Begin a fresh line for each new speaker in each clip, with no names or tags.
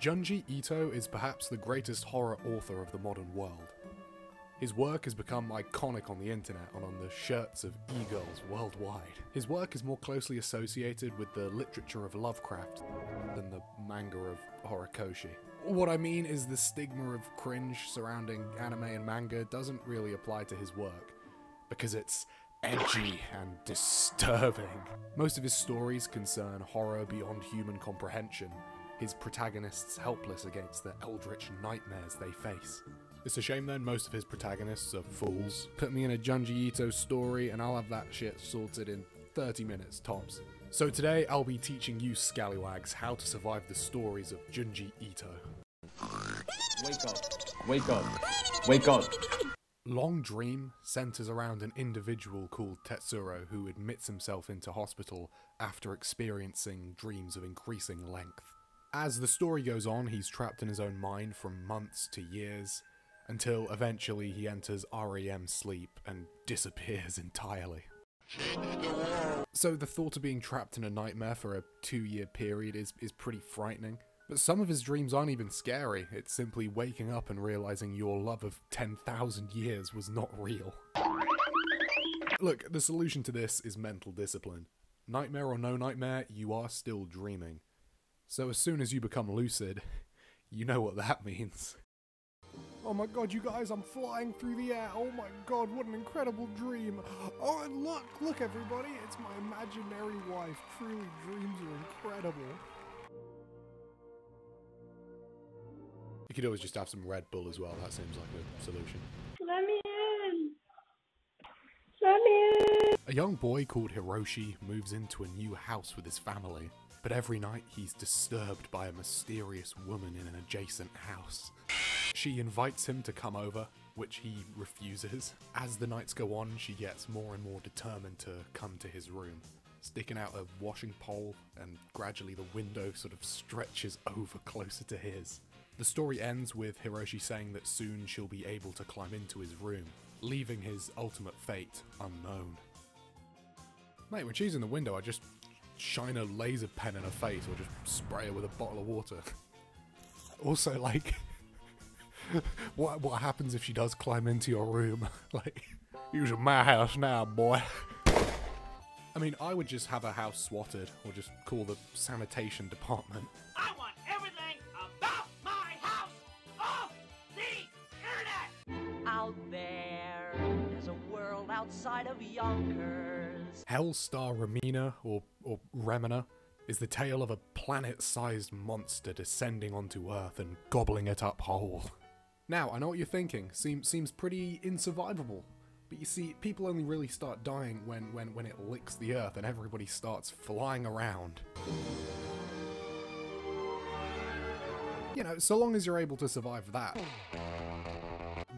Junji Ito is perhaps the greatest horror author of the modern world. His work has become iconic on the internet and on the shirts of e-girls worldwide. His work is more closely associated with the literature of Lovecraft than the manga of Horikoshi. What I mean is the stigma of cringe surrounding anime and manga doesn't really apply to his work, because it's edgy and disturbing. Most of his stories concern horror beyond human comprehension, his protagonists helpless against the eldritch nightmares they face. It's a shame then most of his protagonists are fools. Put me in a Junji Ito story and I'll have that shit sorted in 30 minutes tops. So today I'll be teaching you scallywags how to survive the stories of Junji Ito.
Wake up. Wake up. Wake up.
Long Dream centers around an individual called Tetsuro who admits himself into hospital after experiencing dreams of increasing length. As the story goes on, he's trapped in his own mind from months to years, until eventually he enters REM sleep and disappears entirely. So the thought of being trapped in a nightmare for a two year period is, is pretty frightening. But some of his dreams aren't even scary, it's simply waking up and realizing your love of 10,000 years was not real. Look, the solution to this is mental discipline. Nightmare or no nightmare, you are still dreaming. So as soon as you become lucid, you know what that means. Oh my god, you guys, I'm flying through the air. Oh my god, what an incredible dream. Oh, and look, look, everybody, it's my imaginary wife. Truly, dreams are incredible. You could always just have some Red Bull as well, that seems like a solution.
Let me in. Let me in.
A young boy called Hiroshi moves into a new house with his family, but every night he's disturbed by a mysterious woman in an adjacent house. She invites him to come over, which he refuses. As the nights go on, she gets more and more determined to come to his room, sticking out a washing pole, and gradually the window sort of stretches over closer to his. The story ends with Hiroshi saying that soon she'll be able to climb into his room, leaving his ultimate fate unknown. Mate, when she's in the window, I just shine a laser pen in her face or just spray her with a bottle of water. Also, like, what what happens if she does climb into your room? like, using my house now, boy. I mean, I would just have a house swatted or just call the sanitation department.
I want everything about my house off the internet!
Out there, there's a world outside of Yonkers.
Hellstar Ramina, or, or Remina, is the tale of a planet sized monster descending onto Earth and gobbling it up whole. Now, I know what you're thinking, seems, seems pretty insurvivable. But you see, people only really start dying when, when, when it licks the Earth and everybody starts flying around. You know, so long as you're able to survive that,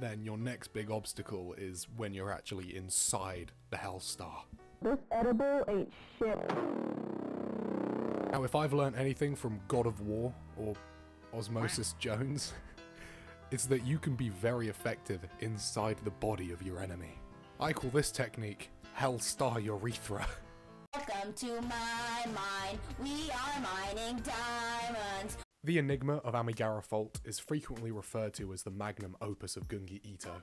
then your next big obstacle is when you're actually inside the Hellstar.
This edible ain't shit.
Now, if I've learned anything from God of War or Osmosis Jones, it's that you can be very effective inside the body of your enemy. I call this technique Hellstar Urethra.
Welcome to my mine. We are mining diamonds.
The enigma of Amigara Fault is frequently referred to as the magnum opus of Junji Ito.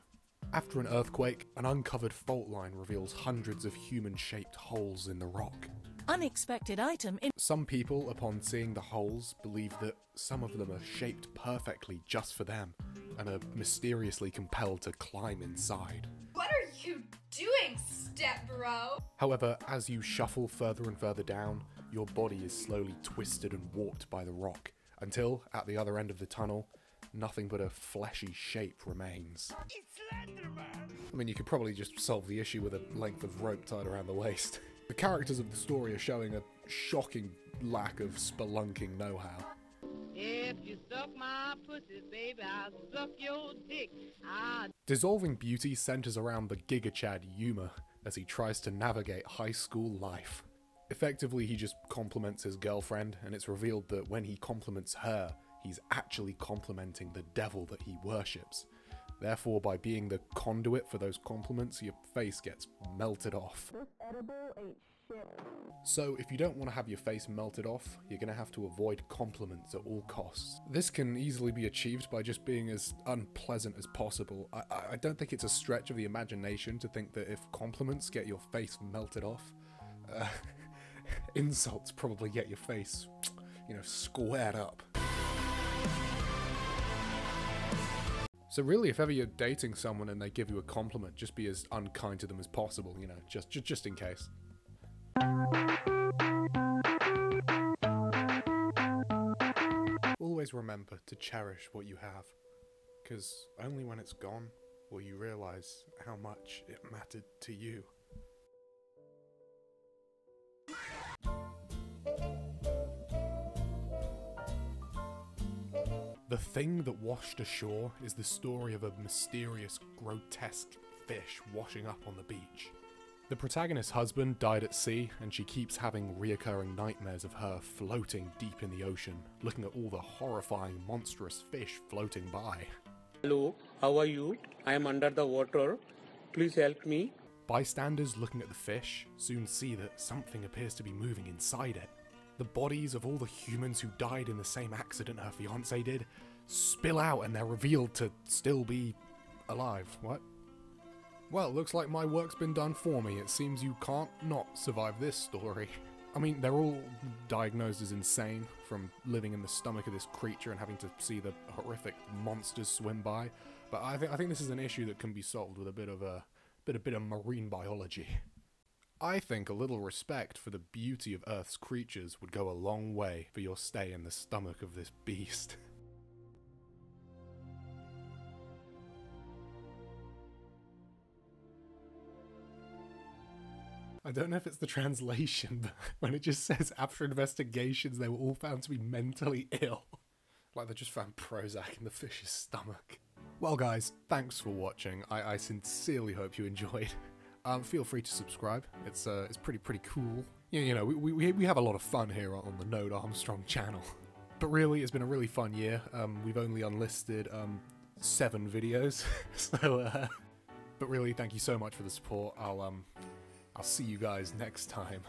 After an earthquake, an uncovered fault line reveals hundreds of human shaped holes in the rock.
Unexpected item in.
Some people, upon seeing the holes, believe that some of them are shaped perfectly just for them and are mysteriously compelled to climb inside.
What are you doing, step bro?
However, as you shuffle further and further down, your body is slowly twisted and warped by the rock, until, at the other end of the tunnel, nothing but a fleshy shape remains. I mean, you could probably just solve the issue with a length of rope tied around the waist. The characters of the story are showing a shocking lack of spelunking know how.
If you suck my pussy, baby, I'll suck your dick. I
Dissolving Beauty centers around the Giga Chad Yuma as he tries to navigate high school life. Effectively, he just compliments his girlfriend, and it's revealed that when he compliments her, he's actually complimenting the devil that he worships. Therefore, by being the conduit for those compliments, your face gets melted off.
This edible ain't
So, if you don't want to have your face melted off, you're going to have to avoid compliments at all costs. This can easily be achieved by just being as unpleasant as possible. I, I- I don't think it's a stretch of the imagination to think that if compliments get your face melted off, uh, insults probably get your face, you know, squared up. So really, if ever you're dating someone and they give you a compliment, just be as unkind to them as possible, you know, just just, just in case. Always remember to cherish what you have, because only when it's gone will you realize how much it mattered to you. The thing that washed ashore is the story of a mysterious, grotesque fish washing up on the beach. The protagonist's husband died at sea, and she keeps having reoccurring nightmares of her floating deep in the ocean, looking at all the horrifying, monstrous fish floating by.
Hello, how are you? I am under the water. Please help me.
Bystanders looking at the fish soon see that something appears to be moving inside it. The bodies of all the humans who died in the same accident her fiance did spill out and they're revealed to still be alive. What? Well, looks like my work's been done for me. It seems you can't not survive this story. I mean, they're all diagnosed as insane from living in the stomach of this creature and having to see the horrific monsters swim by. But I think I think this is an issue that can be solved with a bit of a bit a bit of marine biology. I think a little respect for the beauty of Earth's creatures would go a long way for your stay in the stomach of this beast. I don't know if it's the translation, but when it just says after investigations they were all found to be mentally ill. Like they just found Prozac in the fish's stomach. Well, guys, thanks for watching. I, I sincerely hope you enjoyed. Um, feel free to subscribe. It's uh, it's pretty pretty cool. You, you know, we, we, we have a lot of fun here on the Node Armstrong channel. But really, it's been a really fun year. Um, we've only unlisted um, seven videos, so. Uh, but really, thank you so much for the support. I'll um, I'll see you guys next time.